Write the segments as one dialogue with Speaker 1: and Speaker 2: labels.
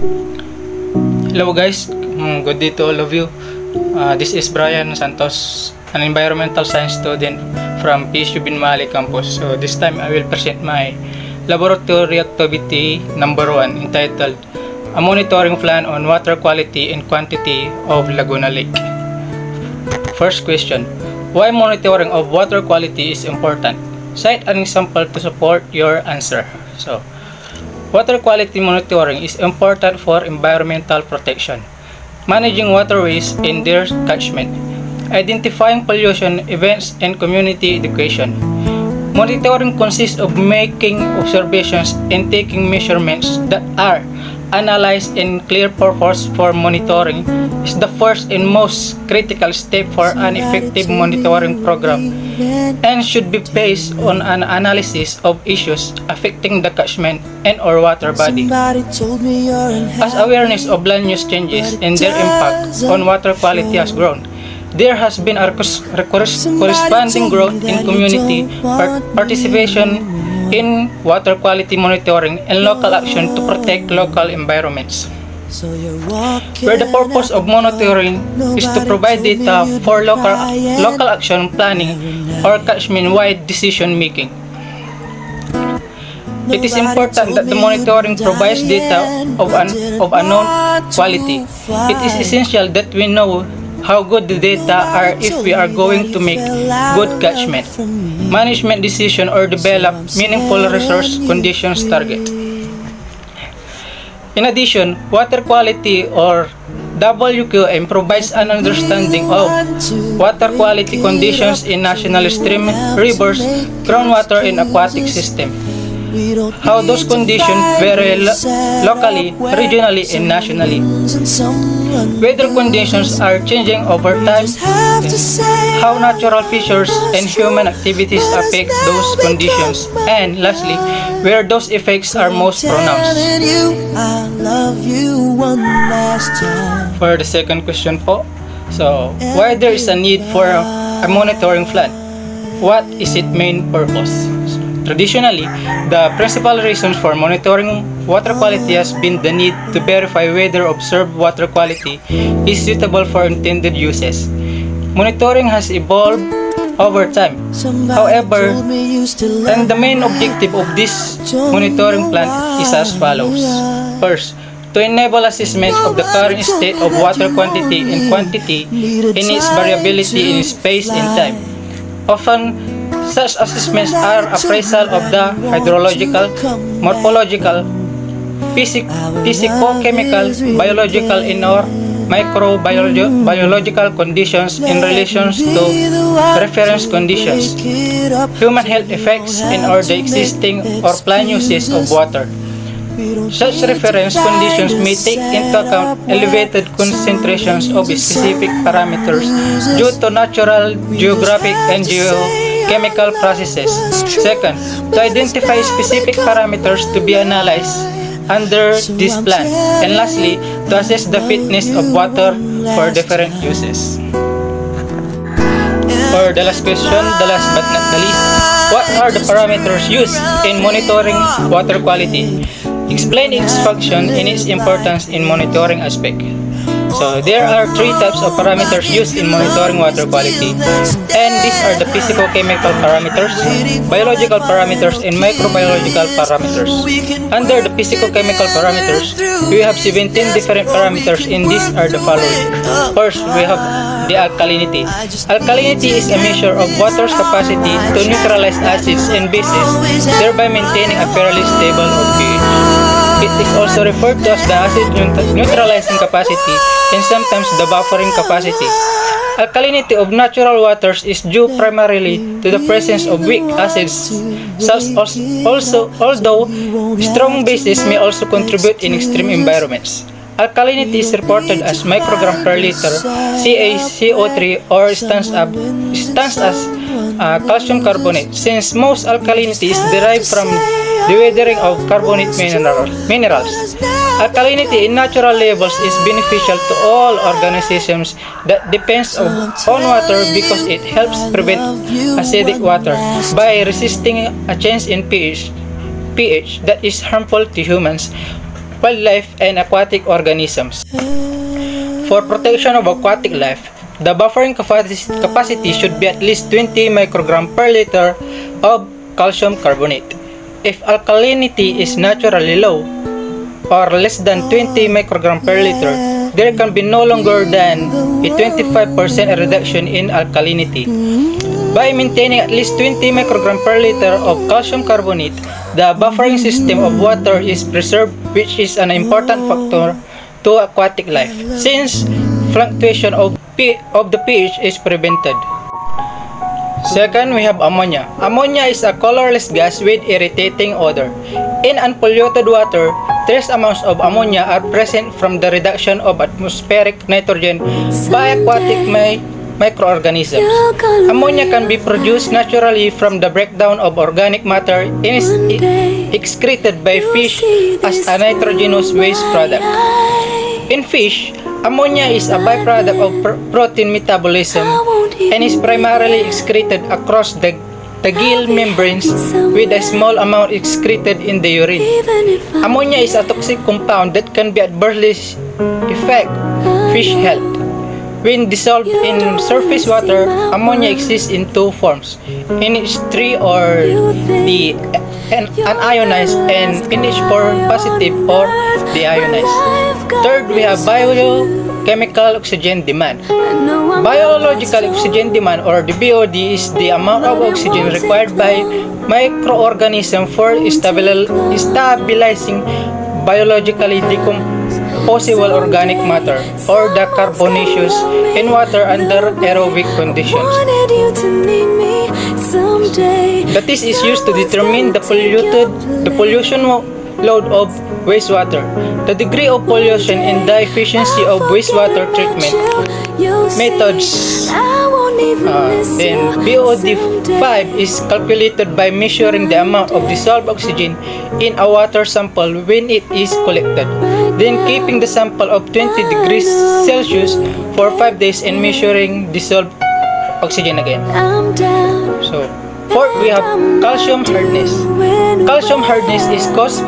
Speaker 1: Hello guys, Mm, good day to all of you. Uh, this is Brian Santos, an environmental science student from PSU Binmali campus. So this time I will present my laboratory activity number one entitled A Monitoring Plan on Water Quality and Quantity of Laguna Lake. First question, why monitoring of water quality is important? Cite an example to support your answer. So, Water quality monitoring is important for environmental protection, managing waterways in their catchment, identifying pollution events, and community education. Monitoring consists of making observations and taking measurements that are analyzed in clear purpose for monitoring is the first and most critical step for an effective monitoring program and should be based on an analysis of issues affecting the catchment and or water body. As awareness of land use changes and their impact on water quality has grown, there has been a corresponding growth in community participation in water quality monitoring and local action to protect local environments. Where the purpose of monitoring is to provide data for local, local action planning or catchment-wide decision making. It is important that the monitoring provides data of, an, of unknown quality. It is essential that we know how good the data are if we are going to make good catchment, management decision or develop meaningful resource conditions target. In addition, water quality or WQM provides an understanding of water quality conditions in national stream, rivers, groundwater, and aquatic system. How those conditions vary lo locally, regionally, and nationally. Weather conditions are changing over time. How natural features and human activities affect those conditions. And lastly, where those effects are most pronounced. For the second question po, so why there is a need for a monitoring plan? What is its main purpose? Traditionally, the principal reasons for monitoring water quality has been the need to verify whether observed water quality is suitable for intended uses. Monitoring has evolved over time. However, and the main objective of this monitoring plan is as follows. First, to enable assessment of the current state of water quantity and quantity in its variability in space and time. Often, Such assessments are appraisal of the hydrological, morphological, physic physico-chemical, biological, and or microbiological conditions in relation to reference conditions, human health effects, and or the existing or planned uses of water. Such reference conditions may take into account elevated concentrations of specific parameters due to natural, geographic, and geo chemical processes. Second, to identify specific parameters to be analyzed under this plan. And lastly, to assess the fitness of water for different uses. For the last question, the last but not the least, what are the parameters used in monitoring water quality? Explain its function and its importance in monitoring aspect. So there are three types of parameters used in monitoring water quality. And these are the physical-chemical parameters, biological parameters, and microbiological parameters. Under the physical-chemical parameters, we have 17 different parameters and these are the following. First, we have the alkalinity. Alkalinity is a measure of water's capacity to neutralize acids and bases, thereby maintaining a fairly stable pH. It is also referred to as the acid neutralizing capacity and sometimes the buffering capacity. Alkalinity of natural waters is due primarily to the presence of weak acids, such also although strong bases may also contribute in extreme environments. Alkalinity is reported as microgram per liter, CaCO3 or stands, up, stands as uh, calcium carbonate. since most alkalinity is derived from the weathering of carbonate minerals. Alkalinity in natural levels is beneficial to all organisms that depends on water because it helps prevent acidic water by resisting a change in pH, pH that is harmful to humans wildlife, and aquatic organisms. For protection of aquatic life, the buffering capacity should be at least 20 microgram per liter of calcium carbonate. If alkalinity is naturally low, or less than 20 microgram per liter, there can be no longer than a 25% reduction in alkalinity. By maintaining at least 20 microgram per liter of calcium carbonate, the buffering system of water is preserved which is an important factor to aquatic life since fluctuation of, P of the pH is prevented. Second, we have ammonia. Ammonia is a colorless gas with irritating odor. In unpolluted water, trace amounts of ammonia are present from the reduction of atmospheric nitrogen by aquatic mi microorganisms. Ammonia can be produced naturally from the breakdown of organic matter and is excreted by fish as a nitrogenous waste product. In fish, ammonia is a byproduct of pr protein metabolism and is primarily excreted across the, the gill membranes with a small amount excreted in the urine. Ammonia is a toxic compound that can be adversely affect fish health. When dissolved in surface water, ammonia exists in two forms, NH3 or the unionized and NH4 positive or deionized. Third, we have biochemical oxygen demand. Biological oxygen demand or the BOD is the amount of oxygen required by microorganism for stabilizing biologically decomposed possible organic matter or the carbonaceous in water under aerobic conditions. That is, is used to determine the polluted the pollution load of wastewater, the degree of pollution and the efficiency of wastewater treatment methods. Uh, then BOD5 is calculated by measuring the amount of dissolved oxygen in a water sample when it is collected. Then keeping the sample of 20 degrees Celsius for 5 days and measuring dissolved oxygen again. So, fourth, we have calcium hardness. Calcium hardness is caused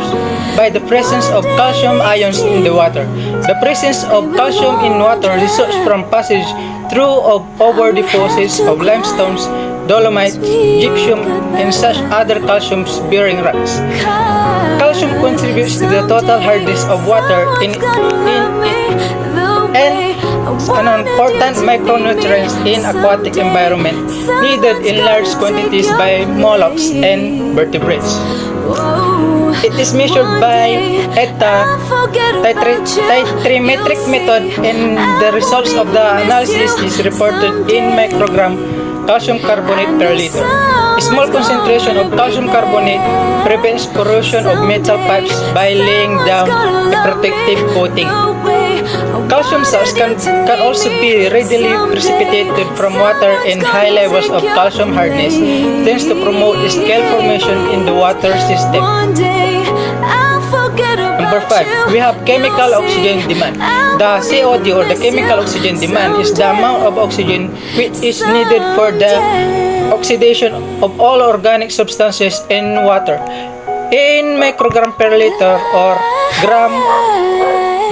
Speaker 1: by the presence of calcium ions in the water. The presence of calcium in water results from passage through of over deposits of limestones, dolomite, gypsum, and such other calcium-bearing rocks. Calcium contributes to the total hardness of water in, in, in and an important micronutrients in aquatic environment needed in large quantities by mollusks and vertebrates. It is measured by ETA titrimetric method and the results of the analysis is reported in microgram calcium carbonate per liter. A small concentration of calcium carbonate prevents corrosion of metal pipes by laying down a protective coating. Calcium salts can, can also be readily precipitated from water and high levels of calcium hardness tends to promote scale formation in the water system. Number 5, we have chemical oxygen demand. The COD or the chemical oxygen demand is the amount of oxygen which is needed for the oxidation of all organic substances in water in microgram per liter or gram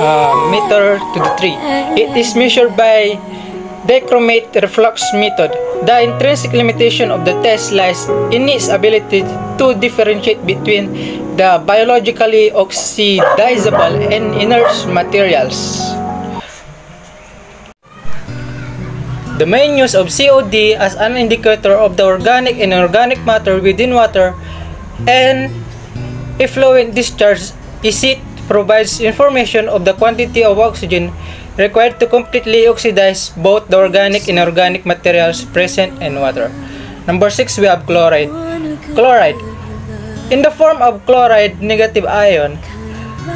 Speaker 1: uh, meter to the 3. It is measured by dichromate reflux method. The intrinsic limitation of the test lies in its ability to differentiate between the biologically oxidizable and inert materials. The main use of COD as an indicator of the organic and inorganic matter within water and effluent discharge is it provides information of the quantity of oxygen required to completely oxidize both the organic and inorganic materials present in water. Number 6, we have chloride. Chloride. In the form of chloride negative ion,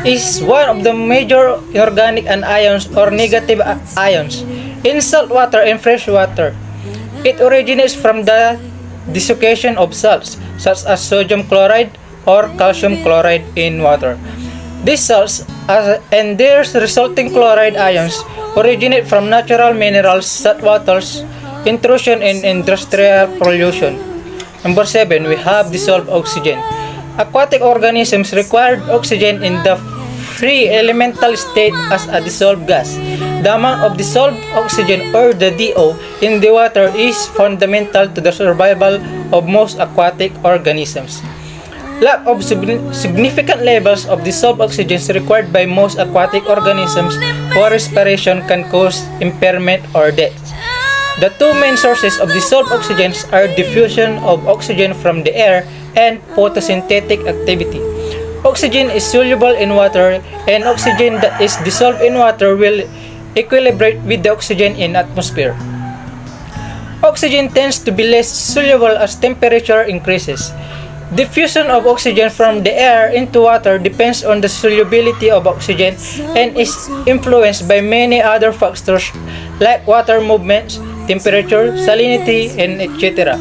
Speaker 1: is one of the major organic anions or negative ions in salt water and fresh water. It originates from the dissociation of salts such as sodium chloride or calcium chloride in water. These salts and their resulting chloride ions originate from natural minerals, salt waters, intrusion and industrial pollution. Number 7, we have dissolved oxygen. Aquatic organisms require oxygen in the free elemental state as a dissolved gas. The amount of dissolved oxygen or the DO in the water is fundamental to the survival of most aquatic organisms. Lack of significant levels of dissolved oxygen required by most aquatic organisms for respiration can cause impairment or death. The two main sources of dissolved oxygen are diffusion of oxygen from the air and photosynthetic activity. Oxygen is soluble in water and oxygen that is dissolved in water will equilibrate with the oxygen in atmosphere. Oxygen tends to be less soluble as temperature increases. Diffusion of oxygen from the air into water depends on the solubility of oxygen and is influenced by many other factors like water movements, temperature, salinity, and etc.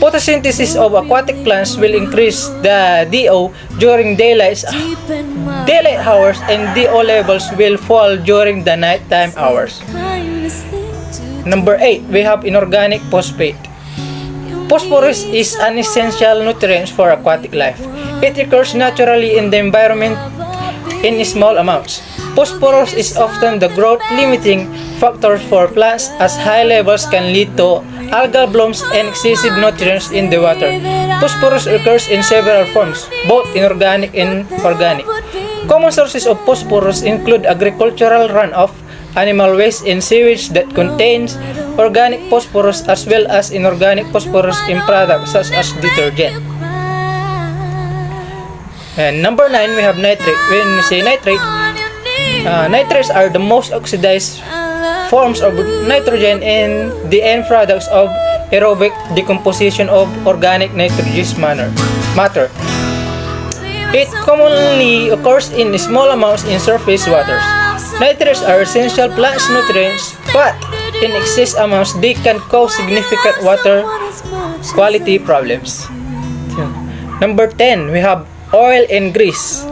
Speaker 1: Photosynthesis of aquatic plants will increase the DO during daylight, daylight hours and DO levels will fall during the nighttime hours. Number 8, we have inorganic phosphate. Phosphorus is an essential nutrient for aquatic life. It occurs naturally in the environment in small amounts. Phosphorus is often the growth limiting factor for plants as high levels can lead to algal blooms and excessive nutrients in the water. Phosphorus occurs in several forms, both inorganic and organic. Common sources of phosphorus include agricultural runoff, animal waste and sewage that contains organic phosphorus as well as inorganic phosphorus in products such as detergent. And number 9, we have nitrate. When we say nitrate, uh, nitrates are the most oxidized forms of nitrogen and the end products of aerobic decomposition of organic nitrogenous matter. It commonly occurs in small amounts in surface waters. Nitrates are essential plant nutrients, but in excess amounts they can cause significant water quality problems. Number 10, we have oil and grease.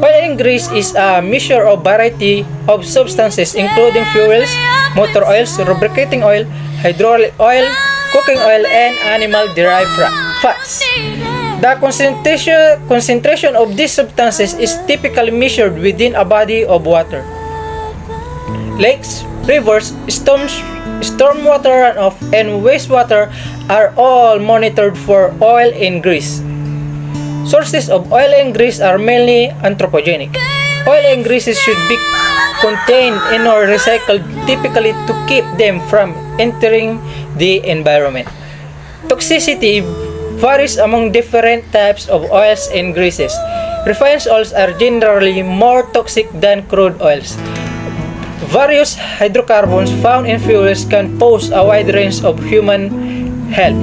Speaker 1: Oil and grease is a mixture of variety of substances including fuels, motor oils, lubricating oil, hydraulic oil, cooking oil, and animal-derived fats. The concentration, concentration of these substances is typically measured within a body of water. Lakes, rivers, storms, stormwater runoff, and wastewater are all monitored for oil and grease. Sources of oil and grease are mainly anthropogenic. Oil and greases should be contained in or recycled typically to keep them from entering the environment. Toxicity varies among different types of oils and greases. Refined oils are generally more toxic than crude oils. Various hydrocarbons found in fuels can pose a wide range of human health.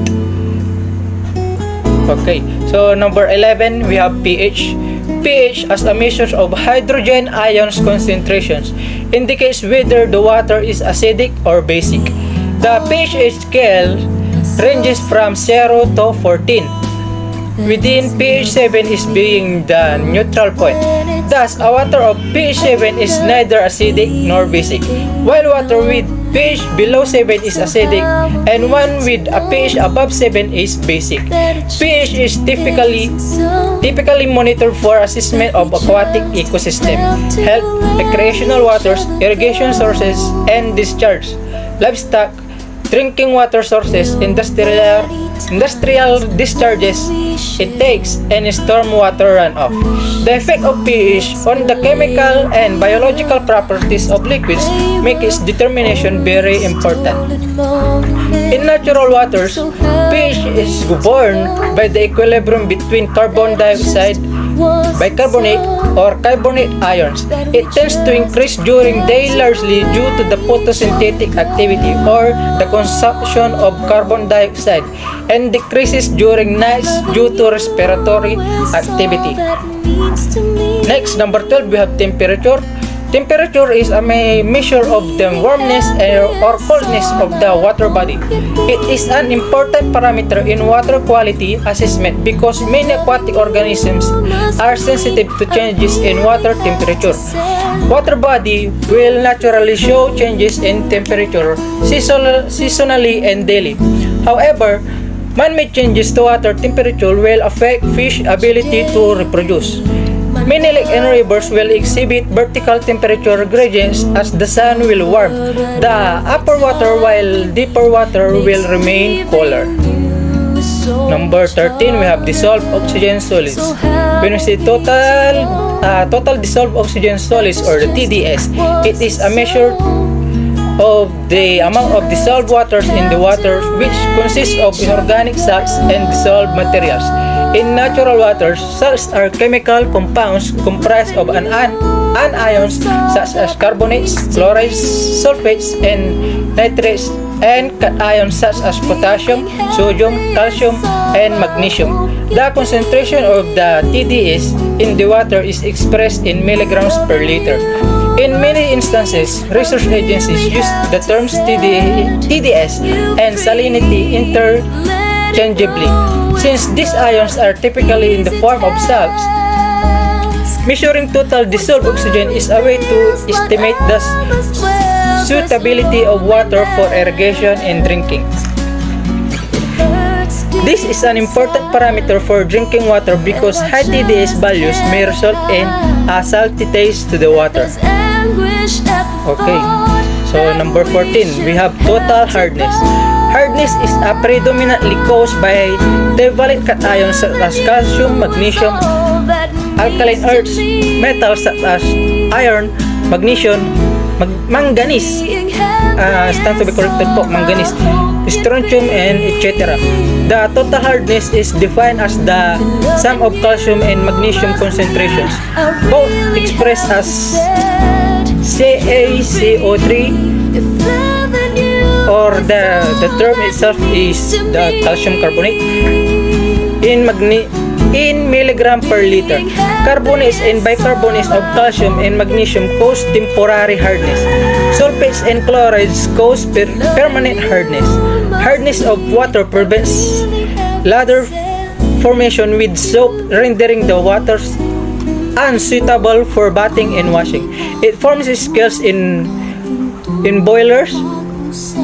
Speaker 1: Okay, so number 11, we have pH. pH as a measure of hydrogen ions concentrations indicates whether the water is acidic or basic. The pH scale ranges from 0 to 14. Within pH 7 is being the neutral point. Thus, a water of pH 7 is neither acidic nor basic, while water with pH below 7 is acidic and one with a pH above 7 is basic. pH is typically typically monitored for assessment of aquatic ecosystem, health, recreational waters, irrigation sources, and discharge, livestock, drinking water sources, industrial, industrial discharges, intakes, and stormwater runoff. The effect of pH on the chemical and biological properties of liquids make its determination very important. In natural waters, pH is governed by the equilibrium between carbon dioxide bicarbonate or carbonate ions. It tends to increase during day largely due to the photosynthetic activity or the consumption of carbon dioxide and decreases during nights due to respiratory activity. Next, number 12, we have temperature. Temperature is a measure of the warmness or coldness of the water body. It is an important parameter in water quality assessment because many aquatic organisms are sensitive to changes in water temperature. Water body will naturally show changes in temperature seasonally and daily. However, man-made changes to water temperature will affect fish ability to reproduce. Many lakes and rivers will exhibit vertical temperature gradients as the sun will warm the upper water while deeper water will remain cooler. Number 13, we have dissolved oxygen solids. When we say total, uh, total dissolved oxygen solids or the TDS, it is a measure of the amount of dissolved waters in the water which consists of inorganic salts and dissolved materials. In natural waters, salts are chemical compounds comprised of an anions such as carbonates, chlorides, sulfates, and nitrates, and cations such as potassium, sodium, calcium, and magnesium. The concentration of the TDS in the water is expressed in milligrams per liter. In many instances, research agencies use the terms TDS and salinity interchangeably. Since these ions are typically in the form of salts, measuring total dissolved oxygen is a way to estimate the suitability of water for irrigation and drinking. This is an important parameter for drinking water because high TDS values may result in a salty taste to the water. Okay, so number 14, we have total hardness. Hardness is a predominantly caused by divalent cations such as calcium, magnesium, alkaline earths, metals such as iron, magnesium, mag manganese, uh, stand to be corrected po, manganese, strontium, and etc. The total hardness is defined as the sum of calcium and magnesium concentrations, both expressed as CaCO3 or the, the term itself is the calcium carbonate in magne in milligram per liter. Carbonates and bicarbonates of calcium and magnesium cause temporary hardness. Sulfates and chlorides cause per permanent hardness. Hardness of water prevents lather formation with soap, rendering the waters unsuitable for bathing and washing. It forms scales in in boilers,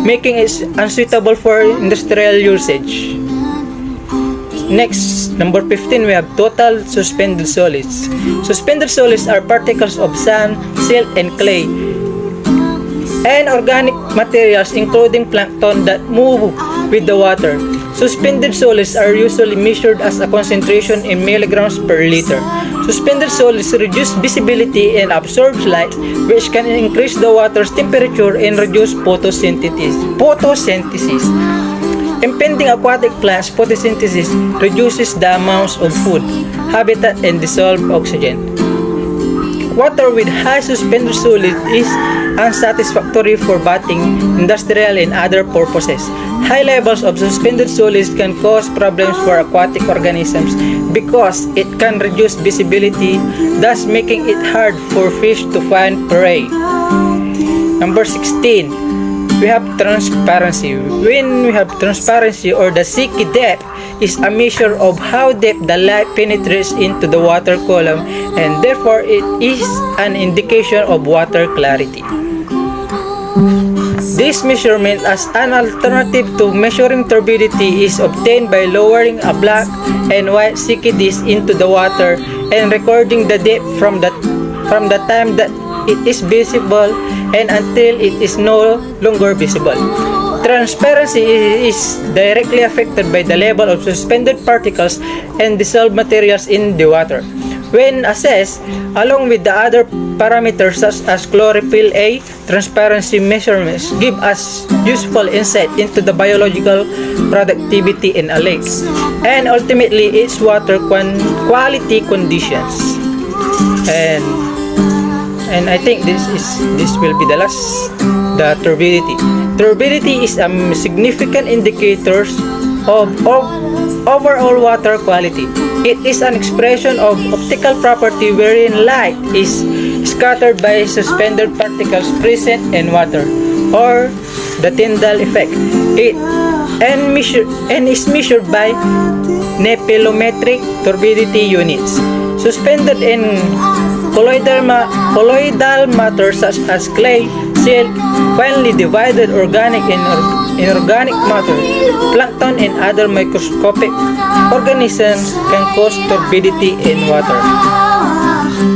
Speaker 1: making it unsuitable for industrial usage. Next, number 15, we have total suspended solids. Suspended solids are particles of sand, silt, and clay, and organic materials including plankton that move with the water. Suspended solids are usually measured as a concentration in milligrams per liter. Suspended solids reduce visibility and absorb light, which can increase the water's temperature and reduce photosynthesis. photosynthesis. Impending aquatic plants photosynthesis reduces the amounts of food, habitat, and dissolved oxygen. Water with high suspended solid is unsatisfactory for bathing, industrial, and other purposes. High levels of suspended solids can cause problems for aquatic organisms because it can reduce visibility, thus making it hard for fish to find prey. Number 16 we have transparency. When we have transparency or the Secchi depth is a measure of how deep the light penetrates into the water column and therefore it is an indication of water clarity. This measurement as an alternative to measuring turbidity is obtained by lowering a black and white disk into the water and recording the depth from the from the time that it is visible and until it is no longer visible. Transparency is directly affected by the level of suspended particles and dissolved materials in the water. When assessed, along with the other parameters such as chlorophyll A, transparency measurements give us useful insight into the biological productivity in a lake and ultimately its water quality conditions. And and I think this is this will be the last the turbidity. Turbidity is a significant indicator of, of overall water quality. It is an expression of optical property wherein light is scattered by suspended particles present in water or the Tyndall effect. It and measure and is measured by nephelometric turbidity units suspended in colloidal, colloidal matter such as clay, silt, finely divided organic and inorganic matter, plankton, and other microscopic organisms can cause turbidity in water.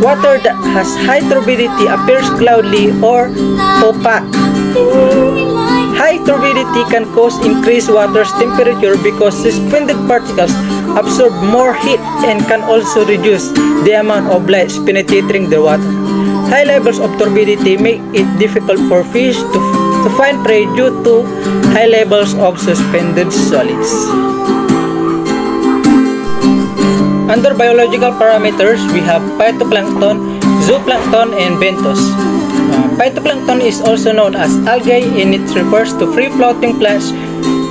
Speaker 1: Water that has high turbidity appears cloudy or opaque. High turbidity can cause increased water's temperature because suspended particles absorb more heat and can also reduce the amount of light penetrating the water. High levels of turbidity make it difficult for fish to, to find prey due to high levels of suspended solids. Under biological parameters, we have phytoplankton, zooplankton, and benthos. Uh, phytoplankton is also known as algae and it refers to free-floating plants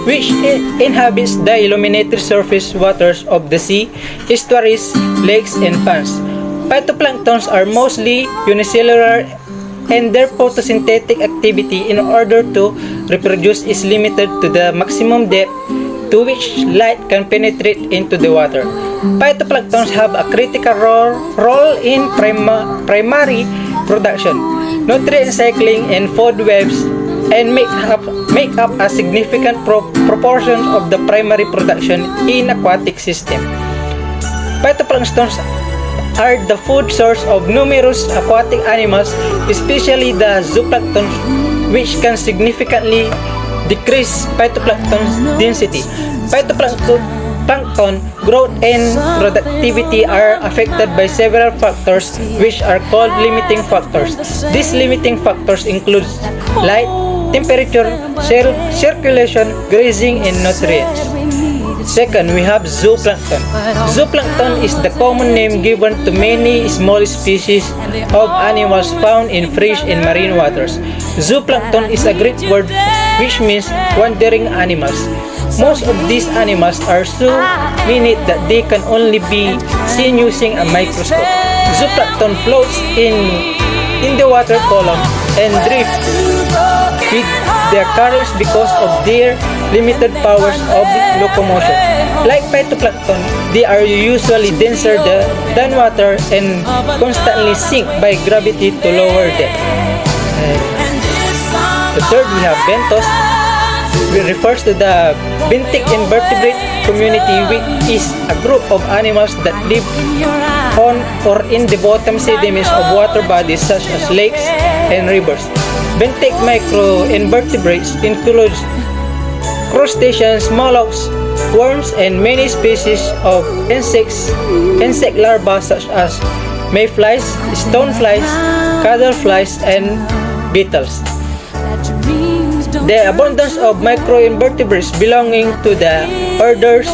Speaker 1: which inhabits the illuminated surface waters of the sea, estuaries, lakes, and ponds. Phytoplanktons are mostly unicellular and their photosynthetic activity in order to reproduce is limited to the maximum depth to which light can penetrate into the water. Phytoplanktons have a critical role, role in prima, primary production, nutrient cycling, and food webs and make up, make up a significant pro proportion of the primary production in aquatic system. Phytoplanktons are the food source of numerous aquatic animals, especially the zooplankton, which can significantly decrease phytoplankton density. Phytoplankton growth and productivity are affected by several factors which are called limiting factors. These limiting factors include light, temperature, cir circulation, grazing, and nutrients. Second, we have zooplankton. Zooplankton is the common name given to many small species of animals found in fresh and marine waters. Zooplankton is a Greek word which means wandering animals. Most of these animals are so minute that they can only be seen using a microscope. Zooplankton floats in, in the water column and drifts with their currents because of their limited powers of locomotion. Like phytoplankton, they are usually denser than water and constantly sink by gravity to lower depth. the third, we have benthos, which refers to the benthic invertebrate community, which is a group of animals that live on or in the bottom sediments of water bodies such as lakes and rivers. Benthic microinvertebrates include crustaceans, mollusks, worms, and many species of insects, insect larvae such as mayflies, stoneflies, caddisflies, and beetles. The abundance of microinvertebrates belonging to the orders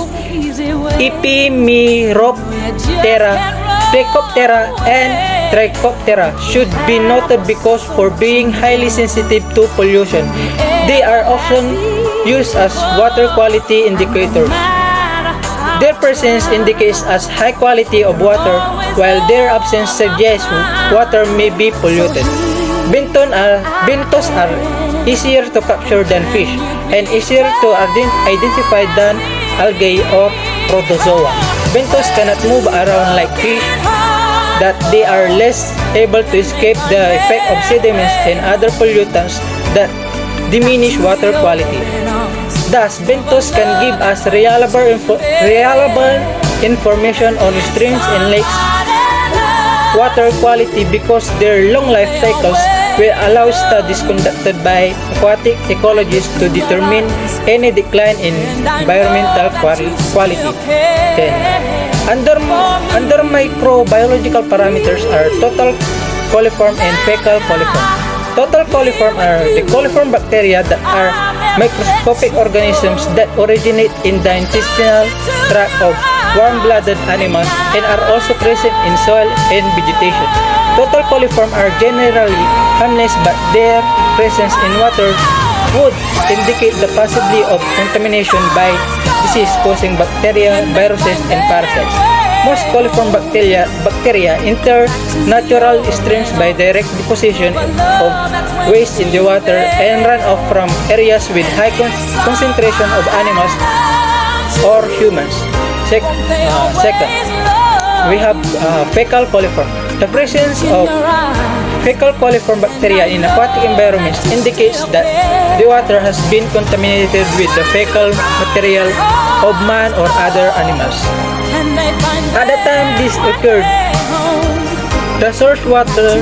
Speaker 1: Ephemeroptera, Plecoptera, and Trichoptera should be noted because for being highly sensitive to pollution, they are often used as water quality indicators. Their presence indicates as high quality of water while their absence suggests water may be polluted. Benton are, bentos are easier to capture than fish and easier to identify than algae or protozoa. Bentos cannot move around like fish that they are less able to escape the effect of sediments and other pollutants that diminish water quality. Thus, bentos can give us reliable, info reliable information on streams and lakes water quality because their long life cycles will allow studies conducted by aquatic ecologists to determine any decline in environmental quality. 10. Under, under microbiological parameters are total coliform and fecal coliform. Total coliform are the coliform bacteria that are microscopic organisms that originate in the intestinal tract of warm-blooded animals and are also present in soil and vegetation. Total coliform are generally harmless but their presence in water would indicate the possibility of contamination by disease-causing bacteria, viruses, and parasites. Most coliform bacteria, bacteria enter natural streams by direct deposition of waste in the water and run off from areas with high con concentration of animals or humans. Sec uh, second, we have uh, fecal coliform. The presence of fecal coliform bacteria in aquatic environments indicates that the water has been contaminated with the fecal material of man or other animals. At the time this occurred, The source water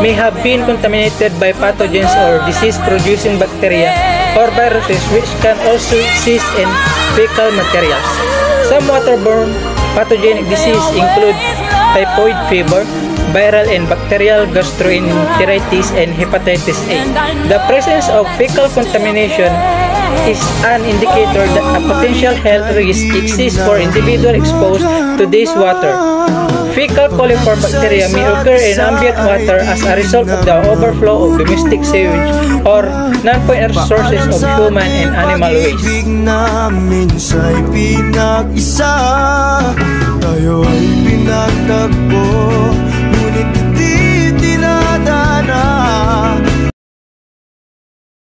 Speaker 1: may have been contaminated by pathogens or disease-producing bacteria or viruses which can also exist in fecal materials. Some waterborne pathogenic disease include typhoid fever, viral and bacterial gastroenteritis, and hepatitis A. The presence of fecal contamination is an indicator that a potential health risk exists for individuals exposed to this water. Fecal coliform bacteria may occur in ambient water as a result of the overflow of domestic sewage or non-point sources of human and animal waste.